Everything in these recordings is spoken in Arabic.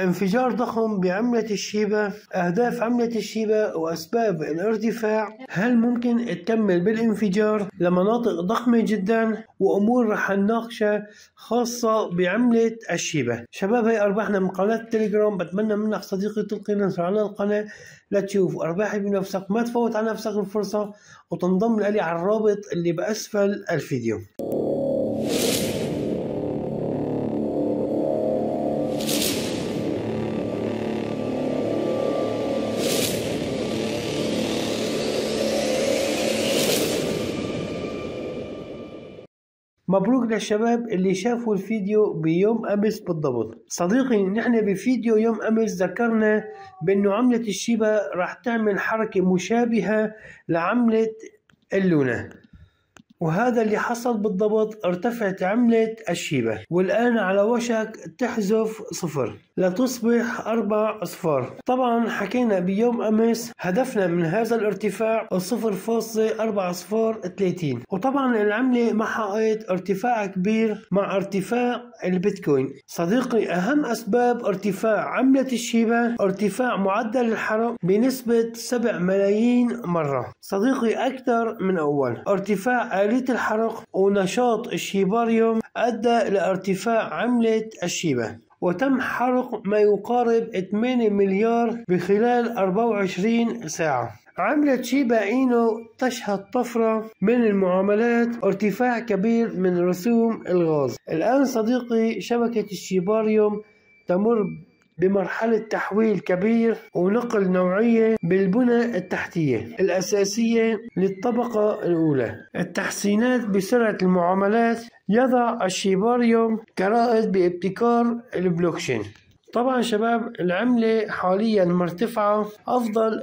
انفجار ضخم بعملة الشيبة أهداف عملة الشيبة وأسباب الارتفاع هل ممكن تكمل بالانفجار لمناطق ضخمة جدا وأمور رح نناقشها خاصة بعملة الشيبة؟ شباب هي أرباحنا من قناة التليجرام بتمنى منك صديقي تلقي نصر على القناة. لتشوف أرباحي بنفسك ما تفوت على نفسك الفرصة وتنضم لي على الرابط اللي بأسفل الفيديو. مبروك للشباب اللي شافوا الفيديو بيوم أمس بالضبط. صديقي نحن بفيديو يوم أمس ذكرنا بأنه عملة الشيبة راح تعمل حركة مشابهة لعملة اللونة. وهذا اللي حصل بالضبط ارتفعت عملة الشيبة. والآن على وشك تحذف صفر. لتصبح أربع أصفار. طبعا حكينا بيوم أمس هدفنا من هذا الارتفاع الصفر فاصلة أربع أصفار 30 وطبعا العملة ما حققت ارتفاع كبير مع ارتفاع البيتكوين. صديقي أهم أسباب ارتفاع عملة الشيبة ارتفاع معدل الحرق بنسبة 7 ملايين مرة. صديقي أكثر من أول. ارتفاع آلية الحرق ونشاط الشيباريوم أدى لارتفاع عملة الشيبة. وتم حرق ما يقارب 8 مليار بخلال 24 ساعة. عملة شيبا إينو تشهد طفرة من المعاملات ارتفاع كبير من رسوم الغاز. الآن صديقي شبكة الشيباريوم تمر بمرحلة تحويل كبير ونقل نوعية بالبنى التحتية الأساسية للطبقة الأولى. التحسينات بسرعة المعاملات يضع الشيباريوم كرائد بابتكار البلوكشين. طبعا شباب العملة حاليا مرتفعة أفضل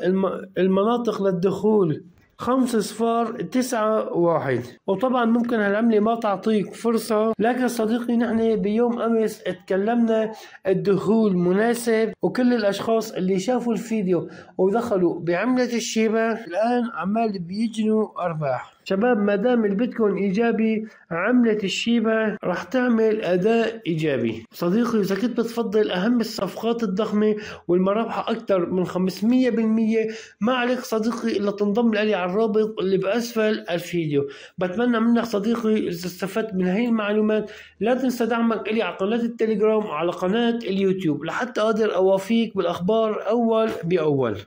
المناطق للدخول خمسة صفار تسعة واحد. وطبعا ممكن هالعملة ما تعطيك فرصة لكن صديقي نحن بيوم أمس اتكلمنا الدخول مناسب وكل الأشخاص اللي شافوا الفيديو ودخلوا بعملة الشيبة الآن عمال بيجنوا أرباح. شباب ما دام البيتكوين إيجابي عملة الشيبة راح تعمل أداء إيجابي. صديقي إذا كنت بتفضل أهم الصفقات الضخمة والمرابحة أكثر من 500% ما عليك صديقي إلا تنضم لي على الرابط اللي بأسفل الفيديو. بتمنى منك صديقي إذا استفدت من هاي المعلومات لا تنسى دعمك لي على قناة التليجرام وعلى قناة اليوتيوب. لحتى أقدر أوافيك بالأخبار أول بأول.